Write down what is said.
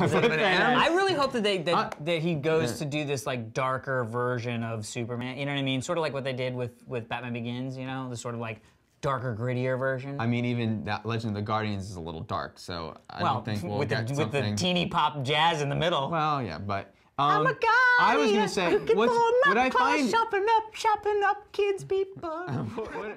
I really hope that they that, Uh, that he goes yeah. to do this like darker version of Superman. You know what I mean? Sort of like what they did with with Batman Begins. You know, the sort of like darker, grittier version. I mean, even that Legend of the Guardians is a little dark, so I well, don't think we'll with the with the teeny pop jazz in the middle. well, yeah, but um, I'm a guy. I was gonna say, what's, what I find shopping up, shopping up, kids, people.